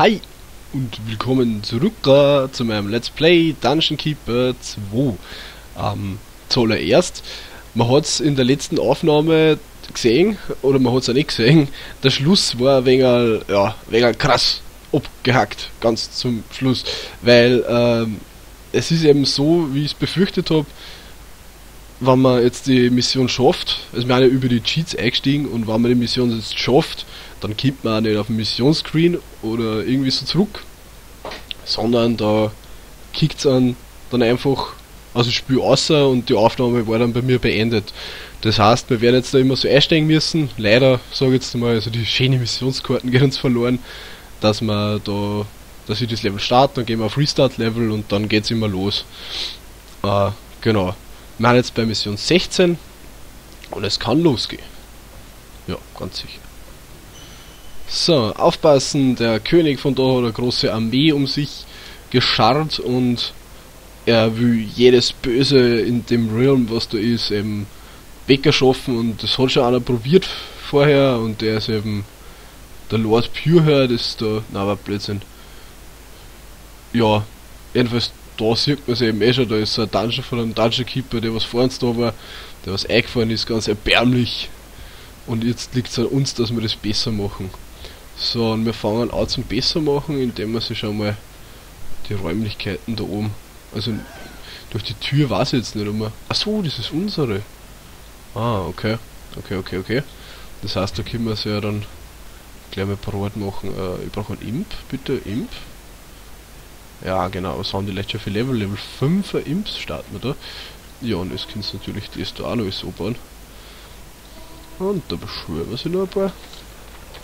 Hi und willkommen zurück äh, zu meinem Let's Play Dungeon Keeper 2. Ähm, zuallererst, man hat es in der letzten Aufnahme gesehen, oder man hat es auch nicht gesehen, der Schluss war ein wenig, ja, wenig krass abgehackt, ganz zum Schluss, weil ähm, es ist eben so, wie ich es befürchtet habe, wenn man jetzt die Mission schafft, also wir über die Cheats eingestiegen und wenn man die Mission jetzt schafft, dann kommt man auch nicht auf den Missionsscreen oder irgendwie so zurück, sondern da kickt es dann einfach aus dem Spiel außer und die Aufnahme war dann bei mir beendet. Das heißt, wir werden jetzt da immer so einsteigen müssen. Leider, sage ich jetzt mal, also die schönen Missionskarten gehen uns verloren, dass wir da, dass ich das Level starte, dann gehen wir auf Restart-Level und dann geht's immer los. Äh, genau. Wir sind jetzt bei Mission 16 und es kann losgehen. Ja, ganz sicher. So, aufpassen, der König von da hat eine große Armee um sich gescharrt und er will jedes Böse in dem Realm, was da ist, eben weggeschaffen und das hat schon einer probiert vorher und der ist eben der Lord Purehair, das ist da, na war Blödsinn. Ja, jedenfalls da sieht man es eben eh schon, da ist so ein Dungeon von einem Dungeon Keeper, der was vor uns da war, der was eingefahren ist, ganz erbärmlich. Und jetzt liegt es an uns, dass wir das besser machen. So, und wir fangen an zum besser machen, indem wir sich schon mal die Räumlichkeiten da oben, also durch die Tür weiß ich jetzt nicht einmal. Achso, das ist unsere. Ah, okay. Okay, okay, okay. Das heißt, da können wir es ja dann gleich mal parat machen. Äh, ich brauche einen Imp, bitte, Imp. Ja, genau, was haben die letzte für Level? Level 5 Imps starten wir da. Ja, und jetzt kannst du natürlich das da auch noch so bauen. Und da beschwören wir sie noch ein paar.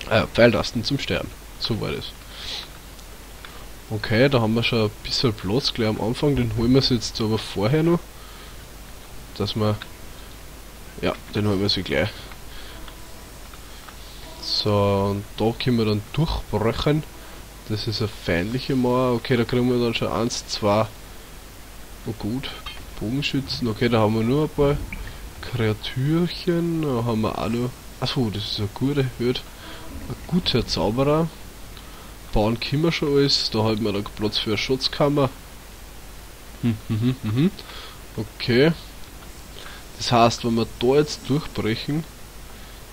Ah, Pfeiltasten zum Sterben. So war das. Okay, da haben wir schon ein bisschen Platz gleich am Anfang. Den holen wir uns jetzt aber vorher noch. Dass wir... Ja, den holen wir sie gleich. So, und da können wir dann durchbrechen. Das ist eine feindliche Mauer. Okay, da kriegen wir dann schon eins, zwei. Oh gut. Bogenschützen. Okay, da haben wir nur ein paar Kreatürchen. Da haben wir auch noch. Achso, das ist eine gute Hürde. Ein guter Zauberer. Bauen können wir schon alles. Da haben wir dann Platz für eine Schutzkammer. Hm, hm, hm. Okay. Das heißt, wenn wir da jetzt durchbrechen,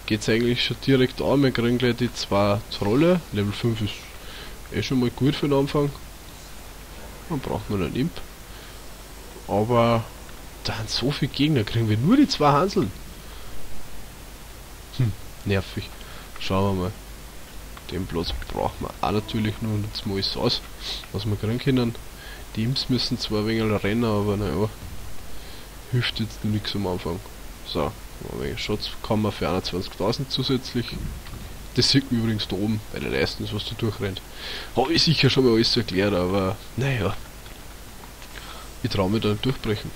geht es eigentlich schon direkt an. Wir kriegen gleich die zwei Trolle. Level 5 ist eh schon mal gut für den Anfang. Dann braucht man einen Imp. Aber da sind so viele Gegner, kriegen wir nur die zwei Hanseln. Hm, nervig. Schauen wir mal. Den Platz brauchen wir auch natürlich nur und jetzt aus, was wir kriegen können. Die Imps müssen zwar ein wenig rennen, aber naja, hilft jetzt nichts am Anfang. So, ein wenig Schatzkammer für 21.000 zusätzlich. Das sieht man übrigens da oben bei den Leisten, was da durchrennt. Habe ich sicher schon mal alles erklärt, aber naja. Ich traue mich da nicht durchbrechen.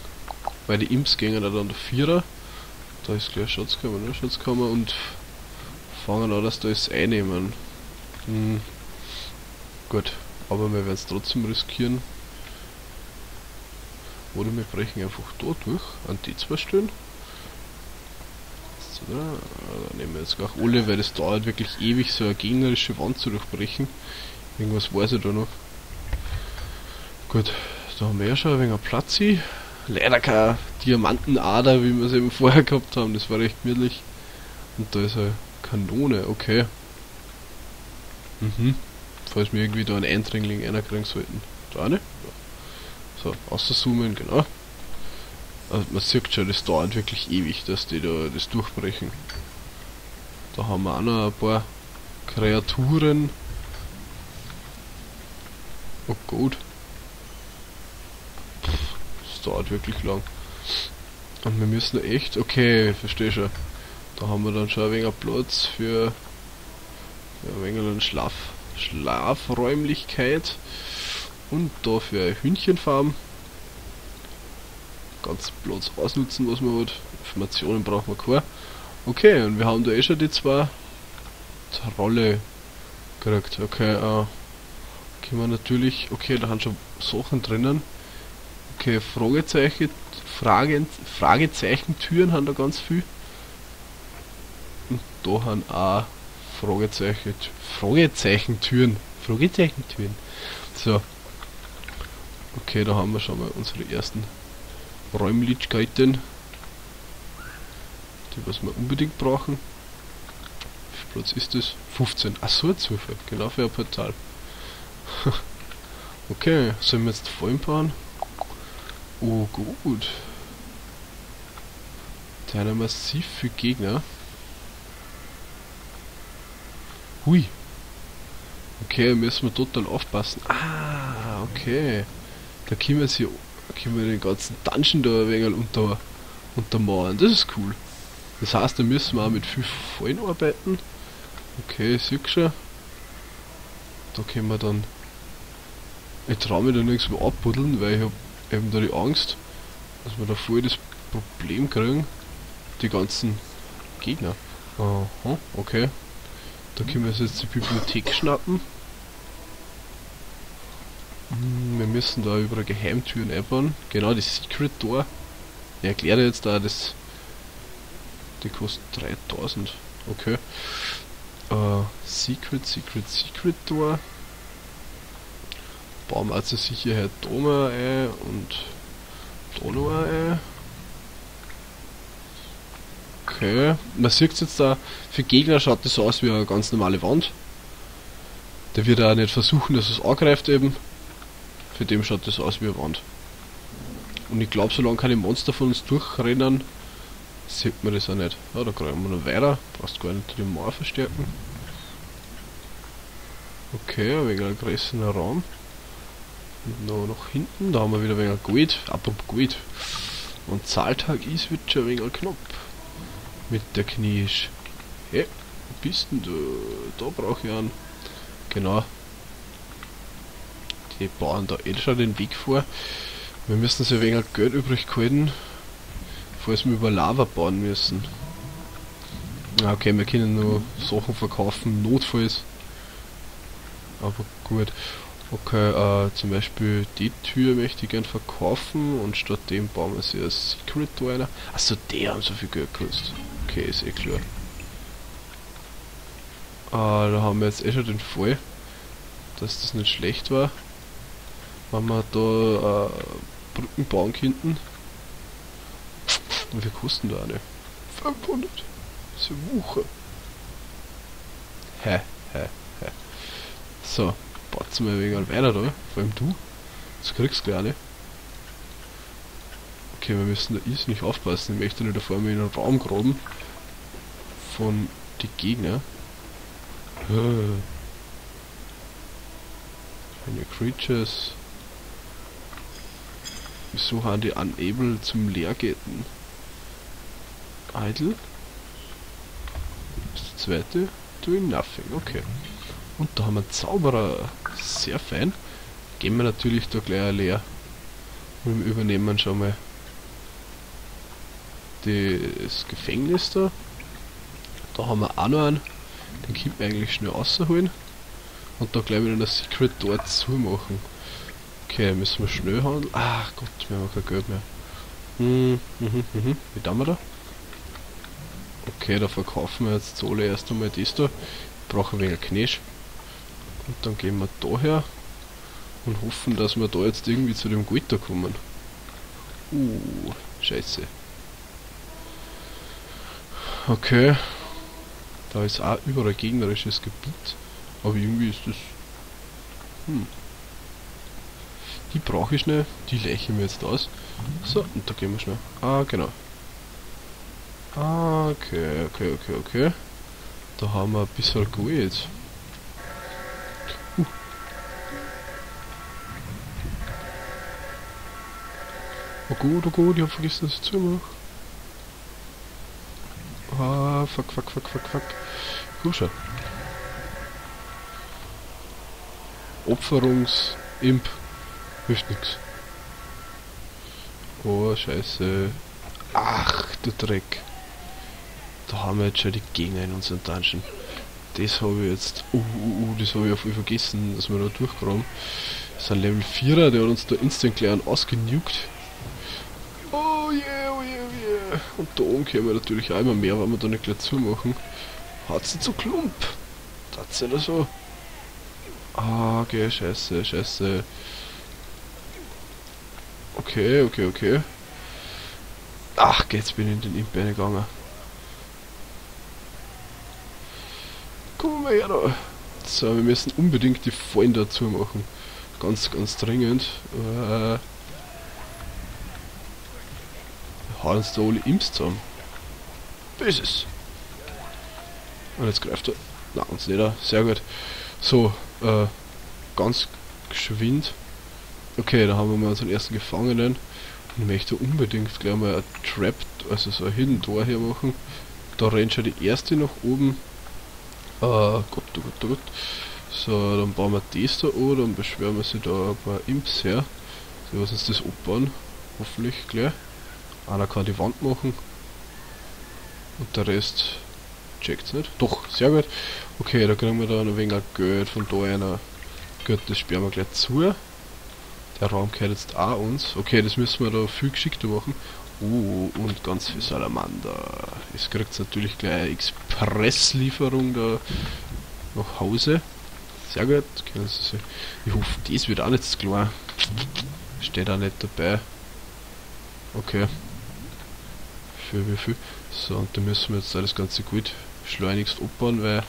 Weil die Imps gehen dann der Vierer. Da ist gleich Schatzkammer, ne? Schatzkammer und fangen an, dass da es einnehmen. Hm. Gut, aber wir werden es trotzdem riskieren. Oder wir brechen einfach da durch, an die zwei Stellen. So, da nehmen wir jetzt gar alle, weil das dauert wirklich ewig, so eine gegnerische Wand zu durchbrechen. Irgendwas weiß ich da noch. Gut, da haben wir ja schon ein wenig Platz hier. Leider keine Diamantenader, wie wir es eben vorher gehabt haben, das war recht gemütlich. Und da ist eine Kanone, okay. Mhm. Falls wir irgendwie da einen Eindringling einkriegen sollten. Da eine? So, auszoomen, genau. Also man sieht schon, das dauert wirklich ewig, dass die da das durchbrechen. Da haben wir auch noch ein paar Kreaturen. Oh Gott. Das dauert wirklich lang. Und wir müssen echt, okay, verstehe schon. Da haben wir dann schon ein wenig Platz für, ein wenig Schlaf, Schlafräumlichkeit. Und da für eine Hühnchenfarm ganz Platz ausnutzen, was man hat. Informationen brauchen wir keine. Okay, und wir haben da eh schon die zwei Trolle gekriegt. Okay, äh, können wir natürlich, okay, da haben schon Sachen drinnen. Okay, Fragezeichen, Fragen, Fragezeichen-Türen haben da ganz viel. Und da haben auch Fragezeichen, Fragezeichen-Türen, Fragezeichen-Türen. So. Okay, da haben wir schon mal unsere ersten Räumlichkeiten. Die, was wir unbedingt brauchen. Wie Platz ist das? 15. Ach so, ein Zufall. Genau für ein Portal. okay, sollen wir jetzt vorhin bauen? Oh, gut. Da haben massiv viele Gegner. Hui. Okay, müssen wir total aufpassen. Ah, okay. Da können wir, sie, können wir den ganzen Dungeon da ein wenig unter, untermauern. Das ist cool. Das heißt, da müssen wir auch mit viel Fallen arbeiten. Okay, sehe schon. Da können wir dann... Ich traue mich da nichts mehr abbuddeln, weil ich habe eben da die Angst, dass wir da voll das Problem kriegen. Die ganzen Gegner. Aha, okay. Da können wir uns jetzt die Bibliothek schnappen. Hm, wir müssen da über Geheimtüren einbauen. Genau, die Secret Door. Ich erkläre jetzt da, das. Die kostet 3000. Okay. Uh, Secret, Secret, Secret Door. Bauen wir zur Sicherheit da mal ein und da noch ein. Okay, man sieht jetzt da, für Gegner schaut das so aus wie eine ganz normale Wand. Der wird auch nicht versuchen, dass es angreift eben. Für dem schaut das aus wie eine Wand. Und ich glaube, solange keine Monster von uns durchrennen, sieht man das auch nicht. Ja, da greifen wir noch weiter. Brauchst gar nicht die Mauer verstärken. Okay, ein wenig ein größerer Raum. Und noch nach hinten, da haben wir wieder ein wenig Gold. Apropos Gold. Und Zahltag ist, wird schon wenig knapp mit der Kniesch. Hey, wo bist denn du? Da brauche ich einen. Genau. Die bauen da eh schon den Weg vor. Wir müssen so ein wenig Geld übrig halten, falls wir über Lava bauen müssen. Okay, wir können nur Sachen verkaufen, notfalls. Aber gut. Okay, äh, zum Beispiel die Tür möchte ich gern verkaufen und statt dem bauen wir sie als Secret einer. Achso, der haben so viel Geld gekostet. Okay, ist eh klar. Äh, da haben wir jetzt eh schon den Fall, dass das nicht schlecht war. Wenn wir da äh, Brücken bauen könnten. Und wir kosten da eine? 500. Das ist eine Wuche. Hä, hä, hä. So mal ein wenig weiter da, vor allem du. Das kriegst du alle. Okay, wir müssen da ist nicht aufpassen, ich möchte nicht da vorne in einen Raum graben von die Gegner. Keine Creatures. Wieso haben die Unable zum Leergeten? Idle? Das zweite? Doing nothing, okay. Und da haben wir Zauberer. Sehr fein. Gehen wir natürlich da gleich leer. Und übernehmen schon mal das Gefängnis da. Da haben wir auch noch einen. Den können wir eigentlich schnell rausholen. Und da gleich wieder eine Secret Door zumachen. Okay, müssen wir schnell handeln. Ach Gott, wir haben kein Geld mehr. Hm, mhm, mhm. Wie tun wir da? Okay, da verkaufen wir jetzt zuallererst einmal das da. Ich brauche ein wenig Knesch. Und dann gehen wir daher und hoffen, dass wir da jetzt irgendwie zu dem Gitter kommen. Uh, scheiße. Okay. Da ist auch überall gegnerisches Gebiet. Aber irgendwie ist das... Hm. Die brauche ich schnell. Die leichen wir jetzt aus. So, und da gehen wir schnell. Ah, genau. Ah, okay, okay, okay, okay. Da haben wir ein bisschen Gold. Oh gut, oh gut, ich hab vergessen, dass ich zumache. Fuck, fuck, fuck, fuck, fuck. Kusche. Opferungsimp. Hilft nix. Oh, scheiße. Ach, du Dreck. Da haben wir jetzt schon die Gegner in unserem Dungeon. Das habe ich jetzt... Uh, uh, uh, das habe ich auf voll vergessen, dass wir da durchkommen. Das ist ein Level 4er, der hat uns da instant gleich ausgenugt. Oh yeah, oh yeah, oh yeah. Und da oben wir natürlich auch immer mehr, wenn wir da nicht gleich zumachen. Hat sie zu klump. Das ist ja so. Ah, okay, scheiße, scheiße. Okay, okay, okay. Ach, jetzt bin ich in den Imp gegangen. Komm mal her da. So, wir müssen unbedingt die Fallen dazu machen. Ganz, ganz dringend. Äh, da alle Imps zusammen. Böses. Und jetzt greift er. Na, uns nicht. Sehr gut. So, äh, ganz geschwind. Okay, da haben wir mal unseren ersten Gefangenen. Und ich möchte unbedingt gleich mal ein Trap, also so ein Hidden Tor hier machen. Da rennt schon die erste nach oben. Äh, Gott, oh Gott, oh Gott. So, dann bauen wir das da an, dann beschweren wir sie da ein paar Imps her. So, was uns das abbauen. Hoffentlich gleich. Einer kann die Wand machen. Und der Rest checkt's nicht. Doch, sehr gut. Okay, da kriegen wir da noch ein wenig Geld von da einer. Gut, das sperren wir gleich zu. Der Raum gehört jetzt auch uns. Okay, das müssen wir da viel geschickter machen. Oh, und ganz viel Salamander. Jetzt kriegt natürlich gleich eine Expresslieferung da nach Hause. Sehr gut. Ich hoffe, das wird auch nicht klar. Steht auch nicht dabei. Okay. Für wie viel? So, und da müssen wir jetzt das ganze gut schleunigst abbauen, weil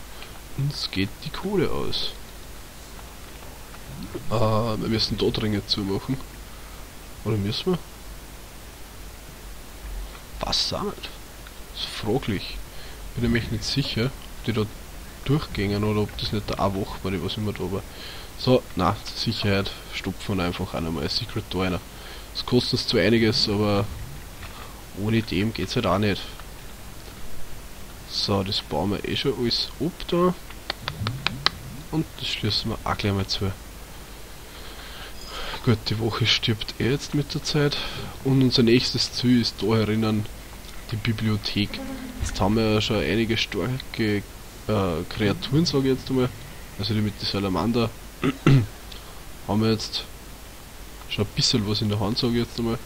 uns geht die Kohle aus. Äh, wir müssen da dringend zumachen. Oder müssen wir? Was. Das ist fraglich. Bin nämlich nicht sicher, ob die da durchgängen oder ob das nicht der eine Woche war, was immer da war. So, na, Sicherheit stopfen einfach auch nochmal ein Secret rein. Das kostet uns zwar einiges, aber ohne dem geht's halt auch nicht. So, das bauen wir eh schon alles ab da. Und das schließen wir auch gleich mal zu. Gut, die Woche stirbt eh jetzt mit der Zeit. Und unser nächstes Ziel ist da herinnen die Bibliothek. Jetzt haben wir ja schon einige starke äh, Kreaturen, sage ich jetzt einmal. Also die mit der Salamander haben wir jetzt schon ein bisschen was in der Hand, sage ich jetzt einmal.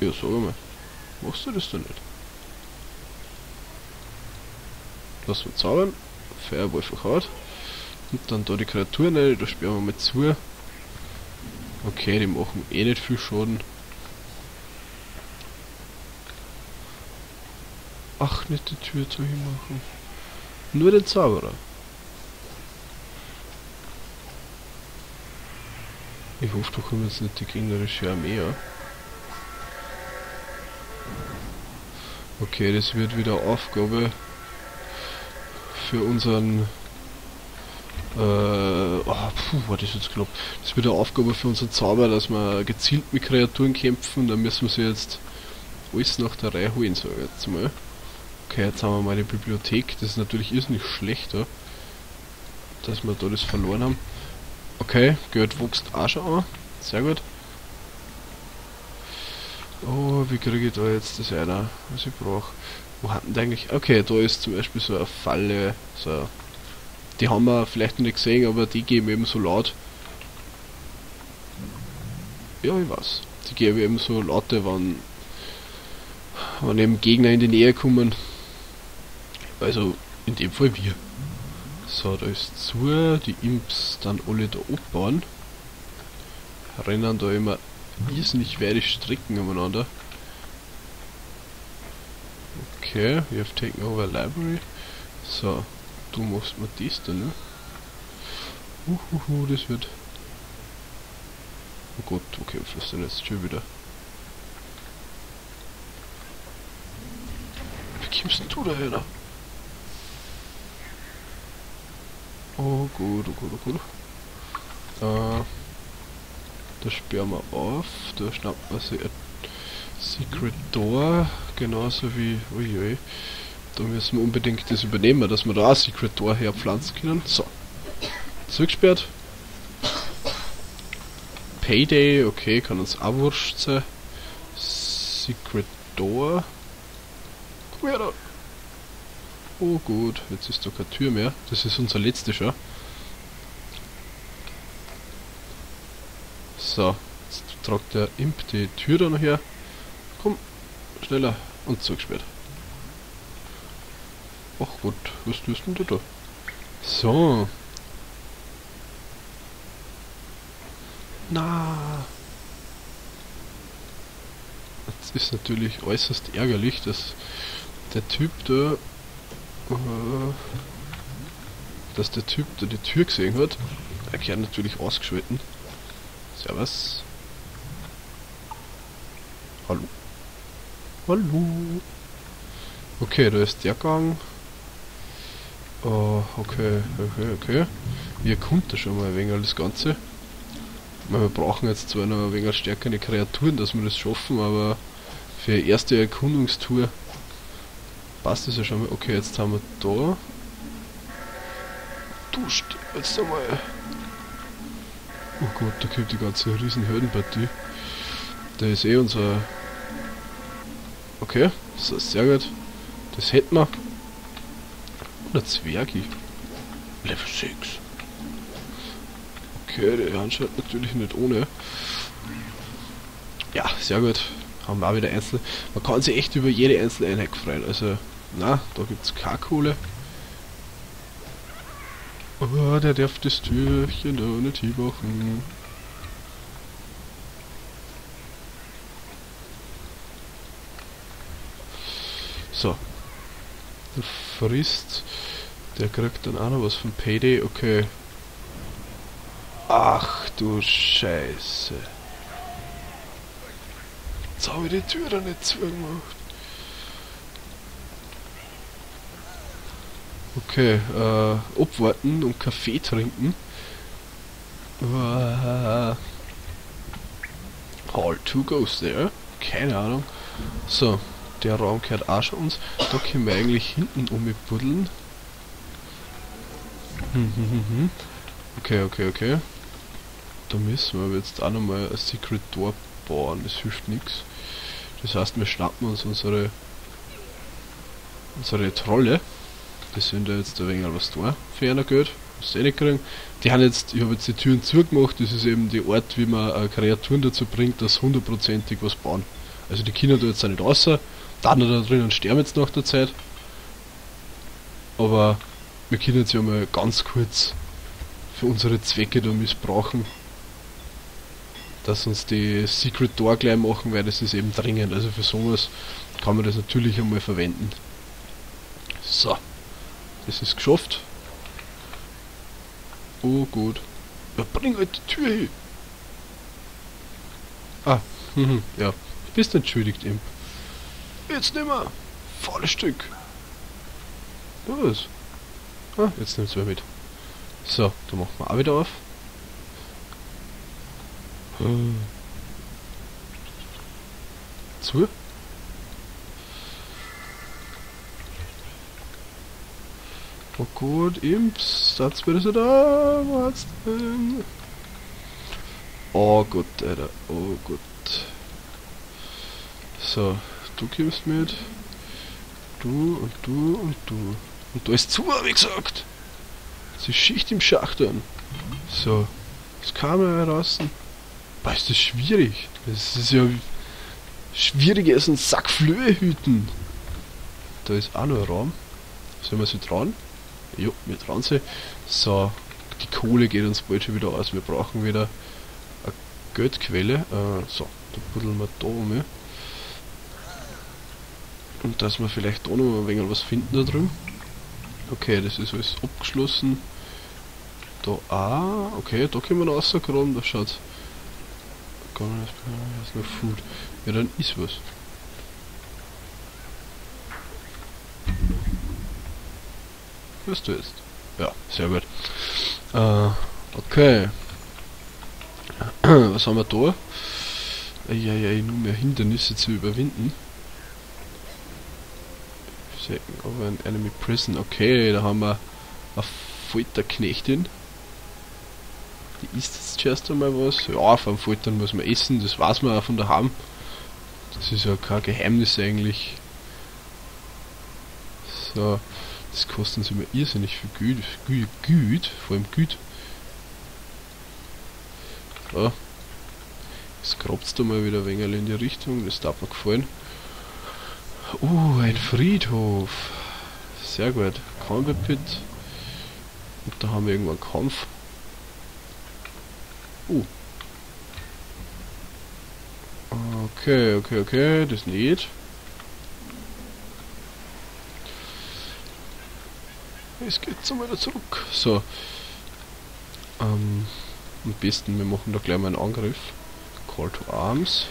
Ja, sag mal. Machst du das denn nicht? Lass wir zaubern. Firewall verhaut. Und dann da die Kreaturen rein, da sperren wir mal zu. Okay, die machen eh nicht viel Schaden. Ach, nicht die Tür zu machen. Nur den Zauberer. Ich hoffe, da kommen jetzt nicht die gegnerische Armee an. Okay, das wird wieder Aufgabe für unseren äh, oh, puh, war das jetzt knapp. Das wird eine Aufgabe für unseren Zauber, dass wir gezielt mit Kreaturen kämpfen. Dann müssen wir sie jetzt alles nach der Reihe holen, sag ich jetzt mal. Okay, jetzt haben wir mal die Bibliothek. Das ist natürlich irrsinnig schlechter, dass wir da das verloren haben. Okay, Geld wächst auch schon an. Sehr gut. Oh, wie kriege ich da jetzt das einer, was ich brauche? Wo hatten die eigentlich? Okay, da ist zum Beispiel so eine Falle, so. Die haben wir vielleicht noch nicht gesehen, aber die geben eben so laut. Ja, ich weiß. Die geben eben so laute, wenn, wenn eben Gegner in die Nähe kommen. Also, in dem Fall wir. So, da ist zu, die Imps dann alle da abbauen. Rennen da immer irrsinnig weite Strecken umeinander. Okay, we have taken over library. So, du machst mal das dann, ne? Uhuhu, das wird... Oh Gott, okay, was ist denn jetzt schon wieder? Wie kommst denn du da her? Oh gut, oh gut, oh gut. Äh... Da sperren wir auf, da schnappt man sich ein Secret Door, genauso wie, uiui, da müssen wir unbedingt das übernehmen, dass wir da ein Secret Door herpflanzen können. So, zurückgesperrt. Payday, okay, kann uns auch wurscht sein. Secret Door. Komm her da. Oh gut, jetzt ist da keine Tür mehr. Das ist unser letzter schon. So, jetzt tragt der Imp die Tür da noch her. Komm, schneller und zugesperrt. Ach gut, was tust denn du da? So. Na. Jetzt ist natürlich äußerst ärgerlich, dass der Typ da... Äh, dass der Typ da die Tür gesehen hat. Er gehört natürlich ausgeschalten. Servus. Hallo. Hallo. Okay, da ist der Gang. Oh, okay, okay, okay. Wir erkunden schon mal ein wenig das Ganze. Meine, wir brauchen jetzt zwar noch ein wenig stärkere Kreaturen, dass wir das schaffen, aber für eine erste Erkundungstour passt das ja schon mal. Okay, jetzt haben wir da. Du jetzt einmal. Oh Gott, da kommt die ganze riesen Heldenpartie. Da ist eh unser... Okay, das ist sehr gut. Das hätten wir. Ein Zwergi. Level 6. Okay, der anschaut natürlich nicht ohne. Ja, sehr gut. Haben wir auch wieder Einzel. Man kann sich echt über jede einzelne Einheit freuen. Also, na, da gibt es keine Kohle. Oh, der darf das Türchen da nicht hinmachen. So. Der frisst. Der kriegt dann auch noch was von Payday. Okay. Ach du Scheiße. Jetzt habe ich die Tür da nicht zugemacht. Okay, äh, abwarten und Kaffee trinken. Uh, Hall 2 goes there. Keine Ahnung. So, der Raum gehört auch schon uns. Da können wir eigentlich hinten umbuddeln. okay, okay, okay. Da müssen wir jetzt auch nochmal ein Secret Door bauen. Das hilft nichts. Das heißt, wir schnappen uns unsere unsere Trolle. Die sind da jetzt ein wenig was da für einer Geld. Was sie nicht kriegen. Die haben jetzt, ich habe jetzt die Türen zugemacht. Das ist eben die Art, wie man äh, Kreaturen dazu bringt, dass hundertprozentig was bauen. Also die Kinder da jetzt auch nicht außer. Dann da drinnen sterben jetzt nach der Zeit. Aber wir können jetzt ja mal ganz kurz für unsere Zwecke da missbrauchen. Dass uns die Secret Door gleich machen, weil das ist eben dringend. Also für sowas kann man das natürlich einmal verwenden. So. Das ist geschafft. Oh gut. Ja, bring halt die Tür hin. Ah, ja. Bist entschuldigt, Imp. Jetzt nimmer. Volles Stück. Was? Ah, jetzt nimmt's mal mit. So, da machen wir auch wieder auf. Hm. Zu. Oh gut, Imps, Satz bitte so da, was denn? Oh gut, Alter, oh gut. So, du kommst mit. Du und du und du. Und da ist zu, wie gesagt. Ist Schicht im Schacht an. So, das kann man heraus. Boah, ist das schwierig. Das ist ja schwieriger als ein Sack Flöhe hüten. Da ist auch noch ein Raum. Sollen wir sie trauen? Jo, wir trauen sie. So, die Kohle geht uns bald schon wieder aus. Wir brauchen wieder eine Geldquelle. Äh, so, da buddeln wir da um. Und dass wir vielleicht da noch ein wenig was finden da drüben. Okay, das ist alles abgeschlossen. Da auch. Okay, da können wir rausgraben. Da schaut gar nicht. Noch Food. Ja, dann ist was. Du isst. Ja, sehr gut. Äh, okay. Was haben wir da? Eieiei, nur mehr Hindernisse zu überwinden. Second over an enemy prison. Okay, da haben wir eine Folterknechtin. Die isst jetzt zuerst einmal was. Ja, vom Foltern muss man essen, das weiß man auch von daheim. Das ist ja kein Geheimnis eigentlich. So, das kostet uns immer irrsinnig viel Güt, Güt, Güt vor allem Güt. So. Jetzt kropft da mal wieder ein wenig in die Richtung, das darf mir gefallen. Uh, ein Friedhof. Sehr gut. Combat Pit. Und da haben wir irgendwann Kampf. Uh. Okay, okay, okay, das nicht. Es geht so wieder zurück. So. Ähm, am besten, wir machen da gleich mal einen Angriff. Call to Arms.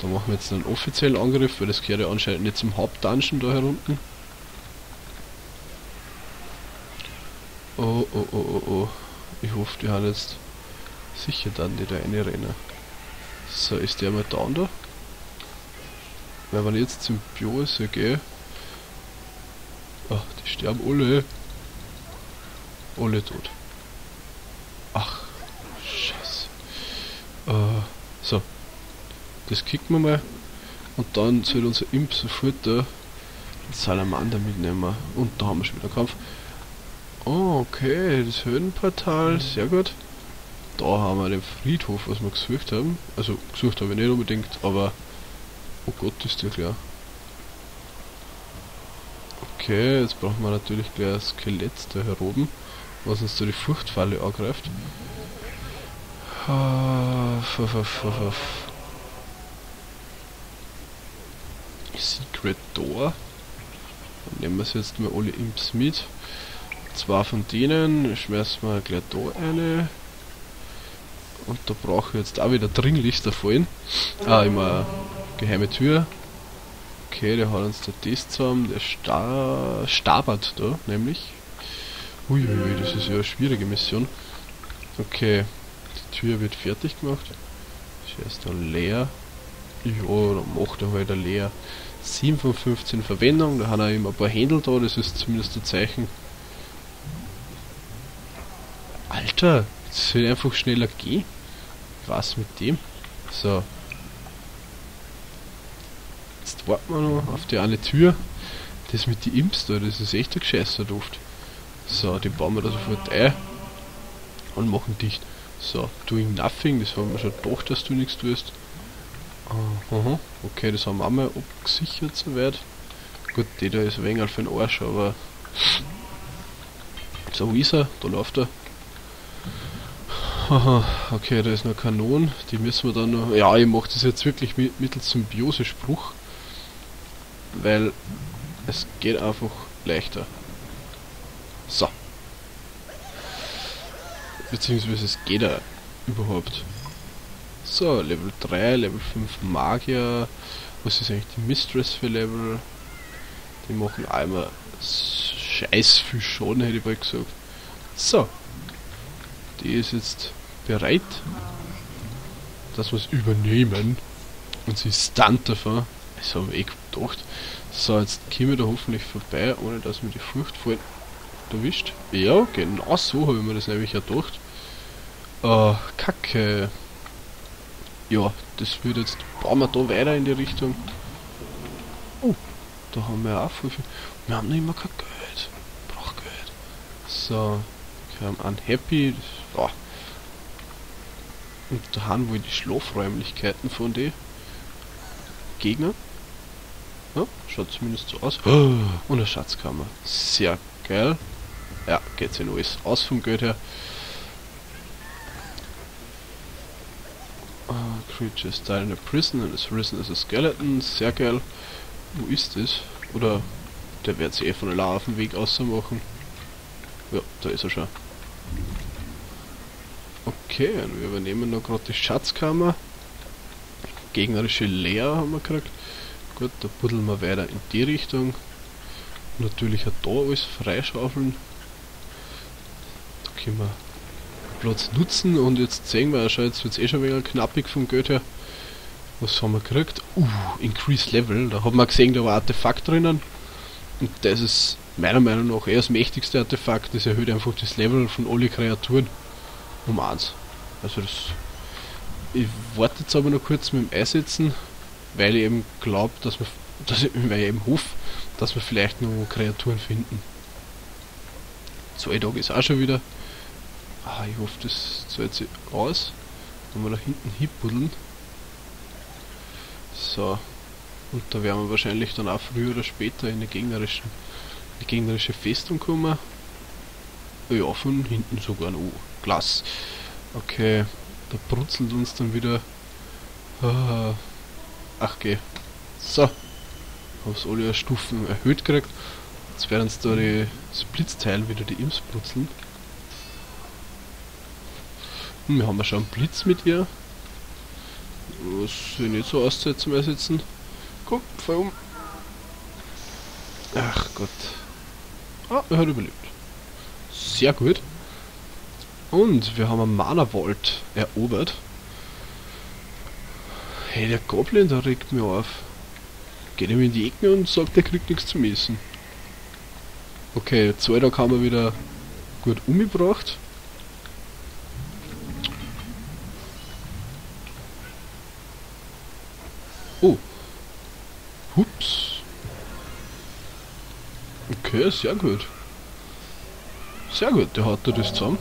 Da machen wir jetzt einen offiziellen Angriff, weil das gehört ja anscheinend nicht zum Hauptdungeon da herunten. Oh, oh, oh, oh, oh. Ich hoffe, die haben jetzt sicher dann die da eine rennen. So, ist der mal down da? Weil wenn ich jetzt Symbiose gehe... Ach, die sterben alle. Alle tot. Ach, scheiße. Äh, so. Das kicken wir mal. Und dann soll unser Imp sofort da Salamander mitnehmen. Und da haben wir schon wieder Kampf. Oh, okay, das Höhenportal, sehr gut. Da haben wir den Friedhof, was wir gesucht haben. Also, gesucht habe ich nicht unbedingt, aber... Oh Gott, ist der klar. Okay, jetzt brauchen wir natürlich gleich ein Skelett da hier oben, was uns da die Furchtfalle angreift. Secret Door. Dann nehmen wir jetzt mal alle Imps mit. Zwei von denen schmeißen wir gleich da eine. Und da brauche ich jetzt auch wieder dringlichst davon. Ah, immer geheime Tür. Okay, der hat uns da das zusammen. Der Star stabert da, nämlich. Uiuiui, das ist ja eine schwierige Mission. Okay, die Tür wird fertig gemacht. Ist erst dann leer. Ja, dann macht er halt eine leer. 7 von 15 Verwendung, da hat er immer ein paar Händel da, das ist zumindest ein Zeichen. Alter, das soll einfach schneller gehen. Was mit dem? So. Jetzt warten wir noch auf die eine Tür. Das mit den Imps da, das ist echt ein gescheißer Duft. So, die bauen wir da sofort ein. Und machen dicht. So, doing nothing, das haben wir schon gedacht, dass du nichts tust. Aha, okay, das haben wir mal abgesichert soweit. Gut, die da ist ein wenig für den Arsch, aber... So ist er, da läuft er. Okay, da ist noch Kanon, die müssen wir dann noch... Ja, ich mache das jetzt wirklich mit, mittels Symbiose-Spruch, weil es geht einfach leichter. So. Beziehungsweise es geht ja überhaupt. So, Level 3, Level 5 Magier. Was ist eigentlich die Mistress für Level? Die machen einmal scheiß viel Schaden, hätte ich bald gesagt. So. Die ist jetzt bereit, dass wir es übernehmen. Und sie ist stunt davon. Ich eh gedacht. So, jetzt wir da hoffentlich vorbei, ohne dass mir die Furcht voll erwischt. Ja, genau so habe ich mir das nämlich gedacht. Äh, Kacke. Ja, das wird jetzt. Bauen wir da weiter in die Richtung. Oh, da haben wir auch viel. Wir haben noch immer kein Geld. Brauch Geld. So, wir haben Unhappy. Das, oh. Und da haben wohl die Schlafräumlichkeiten von den Gegner. Ja, schaut zumindest so aus. Und eine Schatzkammer. Sehr geil. Ja, geht's ja alles aus vom Geld her. Creature style in a prison and is risen as a skeleton. Sehr geil. Wo ist das? Oder der wird sich eh von allein auf dem. Ja, da ist er schon. Okay, und wir übernehmen noch gerade die Schatzkammer. Gegnerische Leer haben wir gekriegt. Gut, da buddeln wir weiter in die Richtung. Natürlich auch da alles freischaufeln. Da können wir Platz nutzen und jetzt sehen wir schon, jetzt wird es eh schon wieder knappig vom Geld her. Was haben wir gekriegt? Uh, Increase Level. Da haben wir gesehen, da war ein Artefakt drinnen. Und das ist meiner Meinung nach eher das mächtigste Artefakt. Das erhöht einfach das Level von alle Kreaturen um 1. Also das... Ich warte jetzt aber noch kurz mit dem Einsetzen, weil ich eben glaube, dass wir... Dass ich, weil ich eben hoffe, dass wir vielleicht noch Kreaturen finden. Zwei Tage ist auch schon wieder. Ah, ich hoffe, das zahlt sich aus. Wir nach hinten hinbuddeln. So. Und da werden wir wahrscheinlich dann auch früher oder später in die gegnerischen, die gegnerische Festung kommen. Ja, von hinten sogar. Oh, Glas. Okay, da brutzelt uns dann wieder. Ah, ach, geh. So. Hab's alle Stufen erhöht gekriegt. Jetzt werden uns da die, das Blitzteil wieder die Imps brutzeln. Hm, wir haben ja schon einen Blitz mit ihr. Was sie nicht so auszahlt zum Ersetzen. Komm, fall um. Ach Gott. Ah, er hat überlebt. Sehr gut. Und wir haben einen Mana Vault erobert. Hey, der Goblin, da regt mir auf. Geht ihm in die Ecken und sagt, er kriegt nichts zum Essen. Okay, zwei Tage haben wir wieder gut umgebracht. Oh. Hups. Okay, sehr gut. Sehr gut, der hat da das zusammen.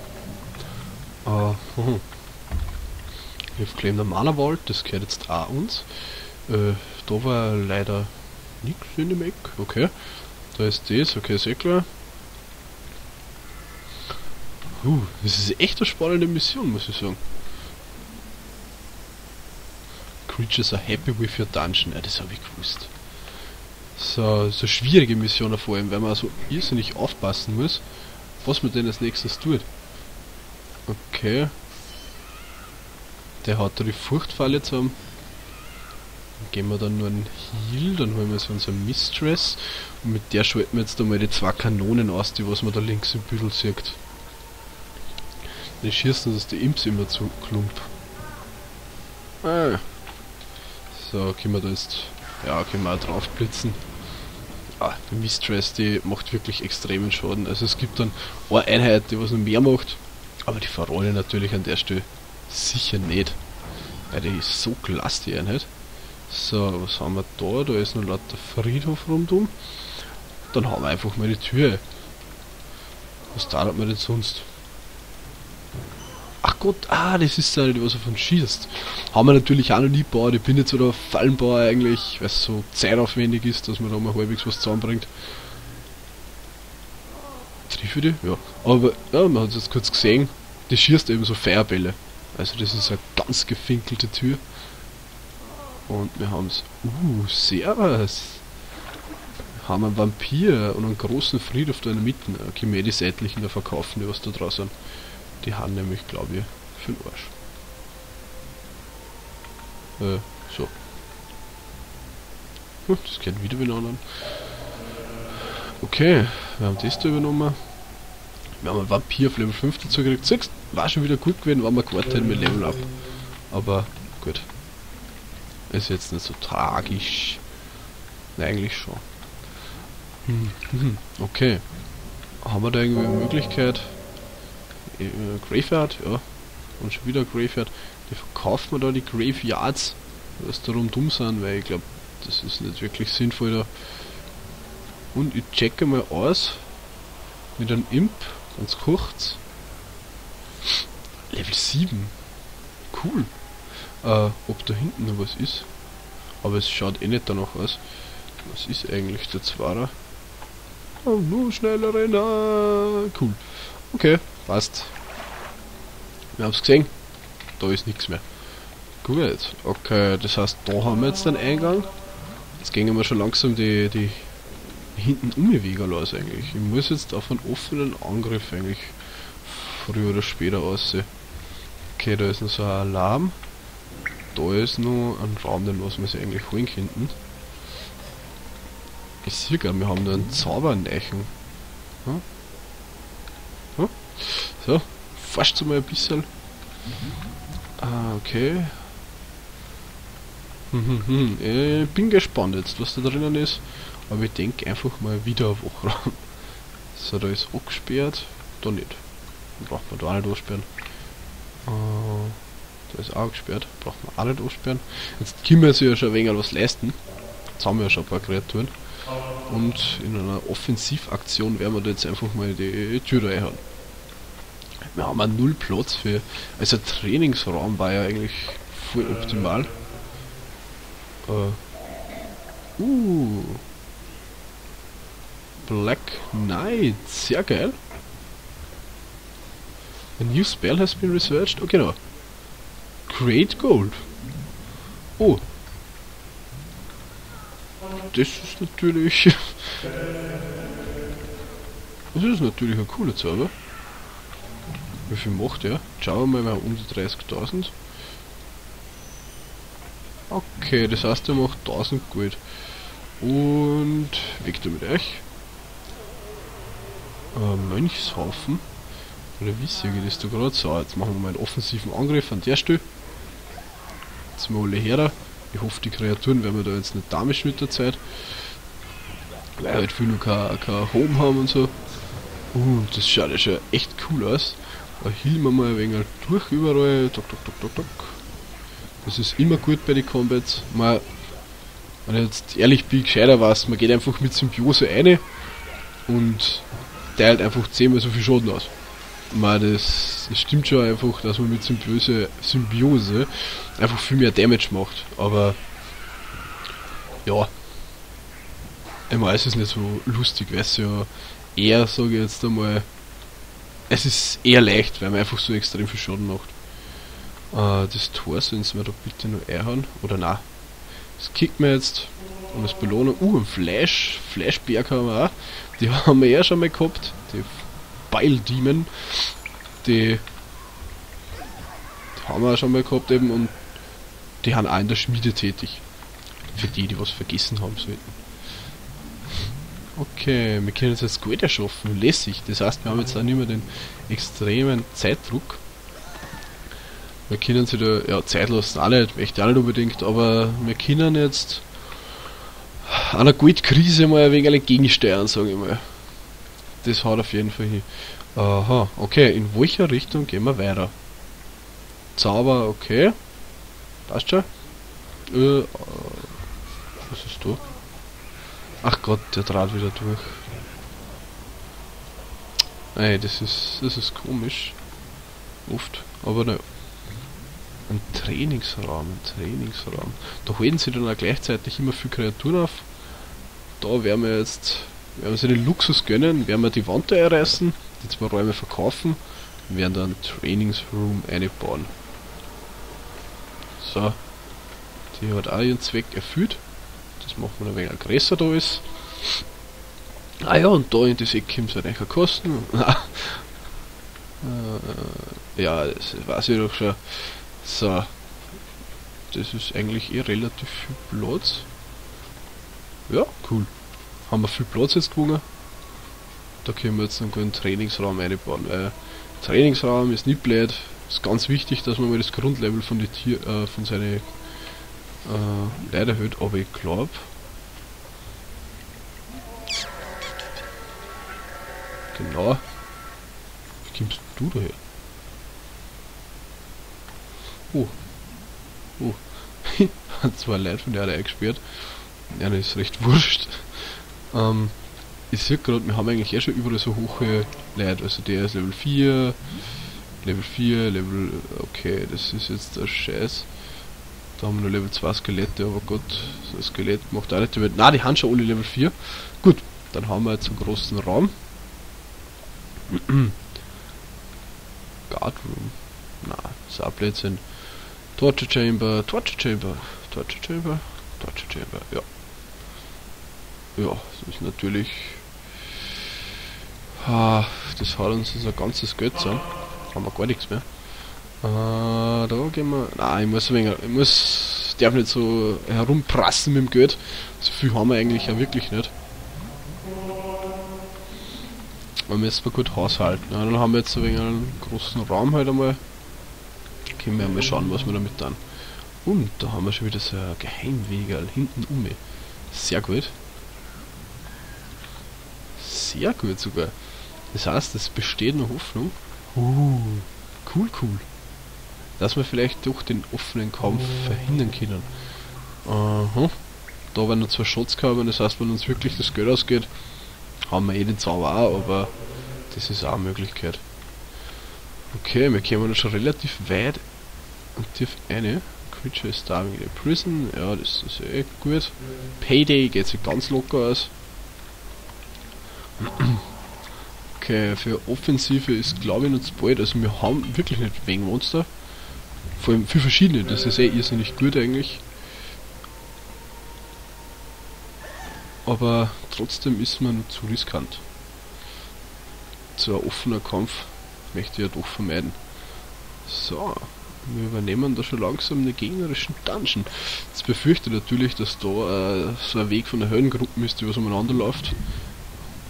Uh, hm. Habe claim der Mana-Wald, das gehört jetzt auch uns. Äh, da war leider nichts in dem Eck. Okay. Da ist das, okay, sehr klar. Uh, das ist echt eine spannende Mission, muss ich sagen. Creatures are happy with your dungeon. Ja, das habe ich gewusst. So, so schwierige Missionen vor allem, weil man so irrsinnig aufpassen muss, was man denn als nächstes tut. Okay. Der hat da die Furchtfalle zusammen. Gehen wir dann nur einen Heal, dann holen wir so unseren Mistress und mit der schalten wir jetzt einmal die zwei Kanonen aus, die was man da links im Büdel sieht. Dann schießen uns die Imps immer zu Klump. Ah. So, können wir da jetzt, ja, können wir auch drauf blitzen. Ah, die Mistress, die macht wirklich extremen Schaden. Also es gibt dann eine Einheit, die was noch mehr macht, aber die verrolle natürlich an der Stelle sicher nicht. Weil die ist so klasse, die Einheit. So, was haben wir da? Da ist noch lauter Friedhof rundum. Dann haben wir einfach mal die Tür. Was dauert man denn sonst? Ach Gott, ah, das ist ja die, was er von schießt. Haben wir natürlich auch noch nie gebaut. Ich bin jetzt wieder Fallenbauer eigentlich, weil es so zeitaufwendig ist, dass man da mal halbwegs was zusammenbringt. Treffe die? Ja. Aber, ja, man hat es jetzt kurz gesehen, die schießt eben so Feuerbälle. Also das ist eine ganz gefinkelte Tür. Und wir haben es. Uh, servus! Wir haben einen Vampir und einen großen Friedhof da in der Mitte. Okay, mehr die seitlichen da verkaufen, die was da draußen. Die haben nämlich, glaube ich, für den Arsch. Äh, so. Hm, das geht wieder beieinander. Okay, wir haben das da übernommen. Wir haben einen Vampir auf Level 5 dazu gekriegt. Siehst, war schon wieder gut gewesen, wenn wir gewartet mit Level Up. Aber gut. Ist jetzt nicht so tragisch. Nein, eigentlich schon. Hm, okay. Haben wir da irgendwie eine Möglichkeit? Äh, Graveyard, ja. Und schon wieder Graveyard. Die verkauft man da die Graveyards, was darum dumm sind, weil ich glaube, das ist nicht wirklich sinnvoll da. Und ich checke mal aus mit einem Imp, ganz kurz. Level 7. Cool. Äh, ob da hinten noch was ist. Aber es schaut eh nicht danach aus. Was ist eigentlich der Zwarer? Oh, nur schneller rennen. Cool. Okay, passt. Wir haben es gesehen. Da ist nichts mehr. Gut, okay, das heißt, da haben wir jetzt den Eingang. Jetzt gehen wir schon langsam die, die hinten umwege los eigentlich. Ich muss jetzt auf einen offenen Angriff eigentlich früher oder später aussehen. Okay, da ist noch so ein Alarm. Da ist noch ein Raum, den was wir sich eigentlich holen könnten. Ich sehe gar, wir haben da einen Zauberneichen. Hm? Hm? So, fast mal ein bisschen. Ah, okay. Hm, hm, hm. Ich bin gespannt jetzt, was da drinnen ist. Aber ich denke einfach mal wieder auf Wachraum. So, da ist auch gesperrt. Da nicht. Braucht man da auch nicht aussperren. Uh, da ist auch gesperrt. Braucht man auch nicht aussperren. Jetzt können wir sich ja schon ein wenig was leisten. Jetzt haben wir ja schon ein paar Kreaturen. Und in einer Offensivaktion werden wir da jetzt einfach mal die Tür reinhauen. Wir haben einen null Platz für. Also Trainingsraum war ja eigentlich voll optimal. Uh. uh. Black Knight, sehr geil. A new spell has been researched. Oh, genau. Create Gold. Oh. Das ist natürlich... Das ist natürlich ein cooler Zauber. Wie viel macht der? Schauen wir mal, um die 30.000. Okay, das heißt, er macht 1000 Gold. Und weg damit euch. Äh, Mönchshaufen. Oder wie sehe ich das da gerade? So, jetzt machen wir mal einen offensiven Angriff an der Stelle. Jetzt mal alle her. Ich hoffe, die Kreaturen werden wir da jetzt nicht damisch mit der Zeit. Weil halt viele noch kein, Home haben und so. Uh, das schaut ja schon echt cool aus. Da hielen wir mal ein wenig durch überall. Tok, tok, tok, tok, tok. Das ist immer gut bei den Combats. Man, wenn ich jetzt ehrlich bin, gescheiter was, man geht einfach mit Symbiose eine und teilt einfach zehnmal so viel Schaden aus. Man, das, das stimmt schon einfach, dass man mit Symbiose, Symbiose einfach viel mehr Damage macht. Aber ja, einmal ist es nicht so lustig, weil es ja eher, sage ich jetzt einmal, es ist eher leicht, weil man einfach so extrem viel Schaden macht. Äh, das Tor sollen sie mir da bitte nur einhauen. Oder na. Das kickt mir jetzt. Und das Belohnung. Uh, ein Flash. Flashberg haben wir auch. Die haben wir ja schon mal gehabt. Die Beildemon. Die, die haben wir schon mal gehabt eben. Und die haben auch in der Schmiede tätig. Für die, die was vergessen haben sollten. Okay, wir können jetzt das Geld erschaffen, lässig. Das heißt, wir haben jetzt auch nicht mehr den extremen Zeitdruck. Wir können sie da, ja, Zeit lassen auch nicht, möchte auch nicht unbedingt, aber wir können jetzt einer Geldkrise mal ein wenig gegensteuern, sage ich mal. Das haut auf jeden Fall hin. Aha, okay, in welcher Richtung gehen wir weiter? Zauber, okay. Passt schon. Äh, äh was ist da? Ach Gott, der Draht wieder durch. Ey, das ist, das ist komisch. Oft, aber naja. Ein Trainingsraum, ein Trainingsraum. Da halten sie dann auch gleichzeitig immer viel Kreaturen auf. Da werden wir jetzt, werden wir uns den Luxus gönnen, werden wir die Wand einreißen, die zwei Räume verkaufen und werden dann Trainingsroom einbauen. So. Die hat auch ihren Zweck erfüllt. Das machen wir ein wenig größer da ist. Ah ja, und da in das Eck kommt es halt kosten. ja, das weiß ich doch schon. So. Das ist eigentlich eh relativ viel Platz. Ja, cool. Haben wir viel Platz jetzt gewonnen. Da können wir jetzt einen Trainingsraum einbauen, weil Trainingsraum ist nicht blöd. Ist ganz wichtig, dass man mal das Grundlevel von, die Tier, äh, von seinen äh, leider erhöht, aber ich glaube. Genau. Wie kommst du daher? Oh. Oh. Hat zwei Leute von der eingesperrt. Ja, das ist recht wurscht. Ähm, ich sehe gerade, wir haben eigentlich eh schon überall so hohe Leute. Also der ist Level 4, Level 4, Level... Okay, das ist jetzt der Scheiß. Da haben wir nur Level 2 Skelette, aber Gott, so ein Skelett macht auch nicht die Welt. Nein, die haben schon alle Level 4. Gut, dann haben wir jetzt einen großen Raum. Guardroom. Na, so ein Blödsinn. Torture Chamber, Torture Chamber, Torture Chamber, Torture Chamber, ja. Ja, das ist natürlich... Ah, das hat uns unser ganzes Geld zusammen. Haben wir gar nichts mehr. Äh, da gehen wir. Nein, ich muss ein ich muss. darf nicht so herumprassen mit dem Geld. So viel haben wir eigentlich ja wirklich nicht. Wir müssen mal gut haushalten. Ja, dann haben wir jetzt ein wenig einen großen Raum halt einmal. Können wir mal schauen, was wir damit dann. Und da haben wir schon wieder so ein Geheimwegerl hinten um. Sehr gut. Sehr gut sogar. Das heißt, es besteht noch Hoffnung. Uh, cool, cool dass wir vielleicht durch den offenen Kampf verhindern können. Aha. Da werden wir zwar Schutz haben, das heißt, wenn uns wirklich das Geld ausgeht, haben wir eh den Zauber auch, aber das ist auch eine Möglichkeit. Okay, wir kommen schon relativ weit tief eine. Creature is starving in a prison, ja, das ist eh gut. Payday geht sich ganz locker aus. Okay, für Offensive ist glaube ich noch zu bald. Also wir haben wirklich nicht wegen Monster. Vor allem für verschiedene, das ist eh irrsinnig gut eigentlich. Aber trotzdem ist man zu riskant. So ein offener Kampf möchte ich ja doch vermeiden. So, wir übernehmen da schon langsam den gegnerischen Dungeon. Jetzt befürchte ich natürlich, dass da äh, so ein Weg von der Höllengruppe ist, die was umeinander läuft.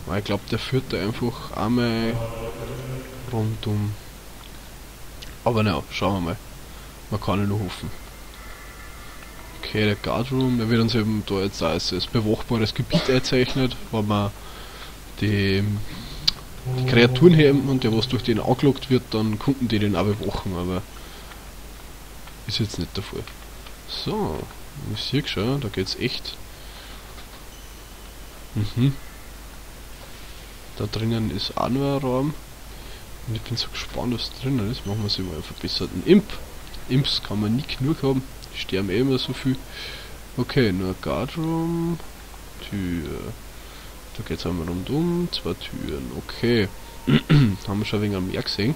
Weil ich glaube, der führt da einfach einmal rundum. Aber naja, schauen wir mal. Man kann ja nur hoffen. Okay, der Guardroom, der wird uns eben da jetzt als, als bewachbares Gebiet einzeichnet, wo man die, die Kreaturen haben und der was durch den angelockt wird, dann konnten die den auch bewachen, aber ist jetzt nicht der Fall. So, ich sehe schon, da geht's echt. Mhm. Da drinnen ist auch noch ein Raum. Und ich bin so gespannt, was drinnen ist. Machen wir sie mal einen verbesserten Imp. Imps kann man nie genug haben. Die sterben eh immer so viel. Okay, nur Guardroom. Tür. Da geht's einmal rundum. Zwei Türen. Okay. haben wir schon ein wenig mehr gesehen.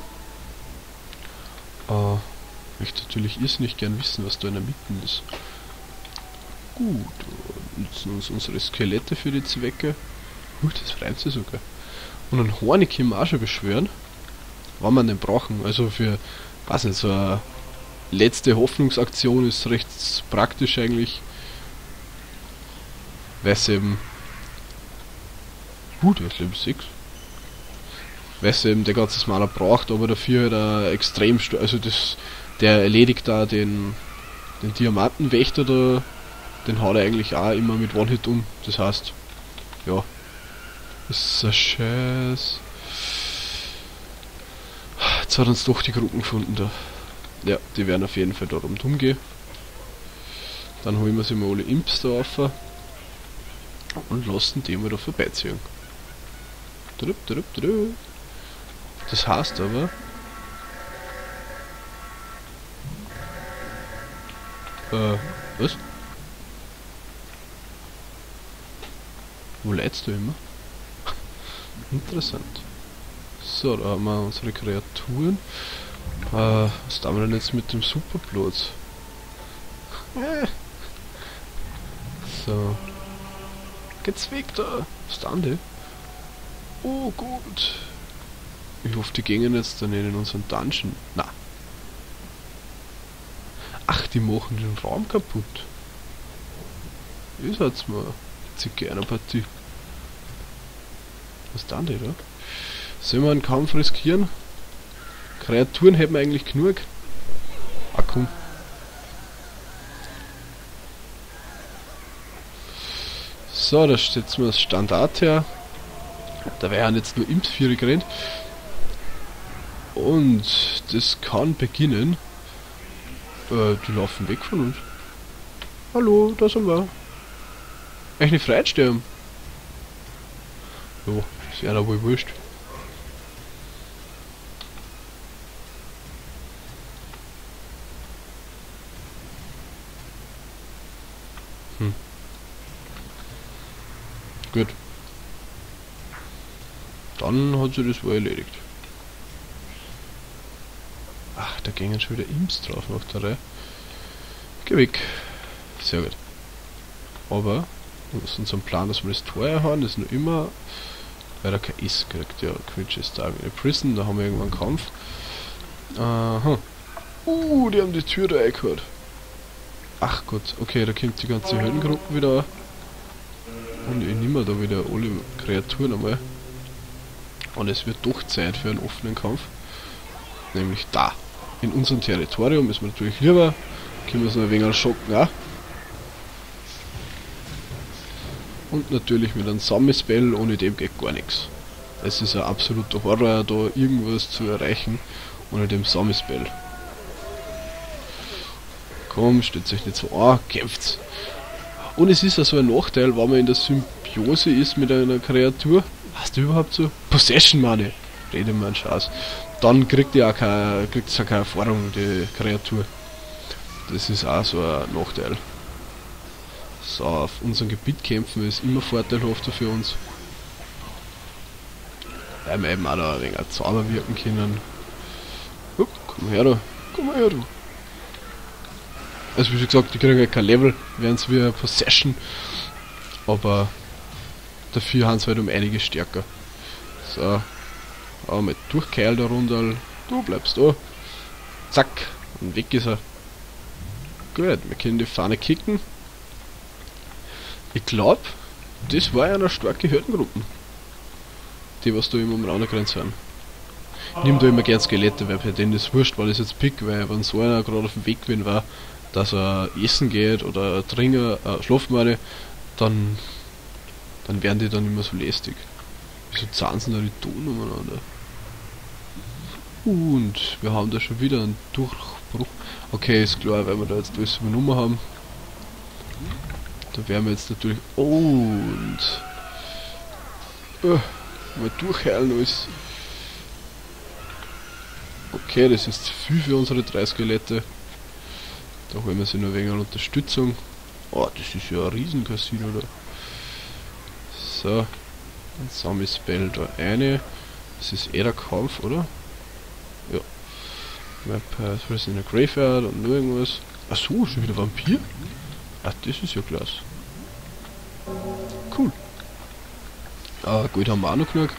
Äh, ich möchte natürlich irrsinnig gern wissen, was da in der Mitte ist. Gut, nutzen uns unsere Skelette für die Zwecke. Uh, das reimt sich sogar. Und einen Hornig können wir auch beschwören. Wann wir den brauchen. Also für, weiß nicht, so eine letzte Hoffnungsaktion ist recht praktisch eigentlich. Weil es eben. Uh, der ist Level 6. Weil es eben der ganze Mana braucht, aber dafür halt ein extrem. Also das der erledigt da den, den Diamantenwächter da, den haut er eigentlich auch immer mit One-Hit um. Das heißt, ja, ist ein Scheiß. Jetzt hat uns doch die Gruppen gefunden da. Ja, die werden auf jeden Fall da rundum gehen. Dann holen wir sie mal alle Imps da auf und lassen die mal da vorbeiziehen. Das heißt aber, Äh, was? Wo leidst du immer? Interessant. So, da haben wir unsere Kreaturen. Äh, was tun wir denn jetzt mit dem Superblut? so. Tun die? Oh gut. Ich hoffe, die gehen jetzt dann in unseren Dungeon. Na, die machen den Raum kaputt. Ist jetzt mal Zigeunerpartie. Was dann die da? Sollen wir einen Kampf riskieren? Kreaturen hätten wir eigentlich genug. Ah. So, da steht mir das Standard her. Da wären jetzt nur 4 gerannt. Und das kann beginnen. Äh, die laufen weg von uns. Hallo, da sind wir. Echt nicht Freiheitssterben. Jo, ist ja da wohl wurscht. Hm. Gut. Dann hat sie das wohl erledigt. Ach, da gingen schon wieder Imps drauf nach der Reihe. Geh weg. Sehr gut. Aber, was unserem Plan, dass wir das Tor erhauen, ist noch immer, weil er kein Is kriegt. Ja, Quitch ist da in der Prison, da haben wir irgendwann einen Kampf. Aha. Uh, die haben die Tür da eingehört. Ach Gott, okay, da kommt die ganze Höllengruppe wieder. Und ich nehme da wieder alle Kreaturen einmal. Und es wird doch Zeit für einen offenen Kampf. Nämlich da in unserem Territorium ist mir natürlich lieber. Können wir es ein wenig schocken auch. Und natürlich mit einem Sammelspell, ohne dem geht gar nichts. Es ist ein absoluter Horror, da irgendwas zu erreichen ohne dem Sammelspell. Komm, stellt euch nicht so an, kämpft's. Und es ist ja so ein Nachteil, wenn man in der Symbiose ist mit einer Kreatur. Hast du überhaupt so? Possession, meine. Rede mal einen Scheiß dann kriegt ihr auch keine, kriegt ja keine Erfahrung, die Kreatur. Das ist auch so ein Nachteil. So, auf unserem Gebiet kämpfen ist immer vorteilhafter für uns. Weil wir eben auch da ein wenig Zauber wirken können. Oh, komm her du. Komm her du. Also wie gesagt, die kriegen ja kein Level, werden sie wie Possession. Aber dafür haben sie halt um einiges stärker. So. Aber mit durchkeil der Runde. Du bleibst da. Zack. Und weg ist er. Gut, wir können die Fahne kicken. Ich glaube, das war ja eine starke Hürdengruppe. Die, was da immer umeinander gerannt sind. Nehme da immer gern Skelette, weil bei denen ist wurscht, weil ich jetzt pick, weil wenn so einer gerade auf dem Weg gewesen war, dass er essen geht oder trinken, äh, schlafen meine, dann, dann werden die dann immer so lästig. Wieso zahlen sie da die Ton umeinander? Und wir haben da schon wieder einen Durchbruch. Okay, ist klar, weil wir da jetzt alles Nummer haben. Da werden wir jetzt natürlich... Und... Uh, mal durchheilen alles. Okay, das ist viel für unsere drei Skelette. Da holen wir sie nur wegen Unterstützung. Oh, das ist ja ein Riesencasino da. So. Ein Zombie-Spell da eine. Das ist eher der Kampf, oder? Ja. Map Pass in der Graveyard und nur irgendwas. Achso, schon wieder Vampir? Ach, das ist ja klasse. Cool. Ah, gut, haben wir auch noch genug.